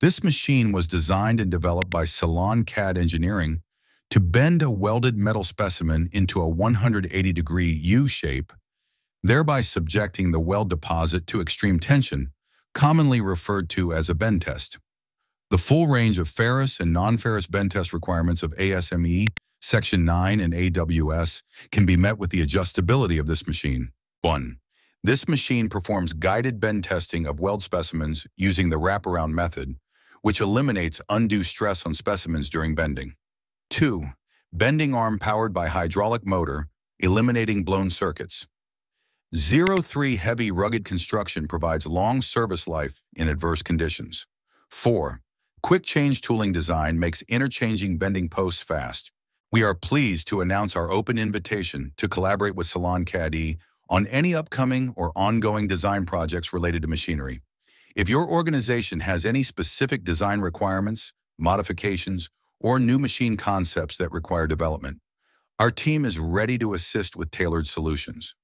This machine was designed and developed by Ceylon CAD Engineering to bend a welded metal specimen into a 180-degree U-shape, thereby subjecting the weld deposit to extreme tension, commonly referred to as a bend test. The full range of ferrous and non-ferrous bend test requirements of ASME, Section 9 and AWS can be met with the adjustability of this machine. 1. This machine performs guided bend testing of weld specimens using the wraparound method, which eliminates undue stress on specimens during bending. 2. Bending arm powered by hydraulic motor, eliminating blown circuits. 03 Heavy rugged construction provides long service life in adverse conditions. 4. Quick change tooling design makes interchanging bending posts fast. We are pleased to announce our open invitation to collaborate with Ceylon CAD on any upcoming or ongoing design projects related to machinery. If your organization has any specific design requirements, modifications, or new machine concepts that require development, our team is ready to assist with tailored solutions.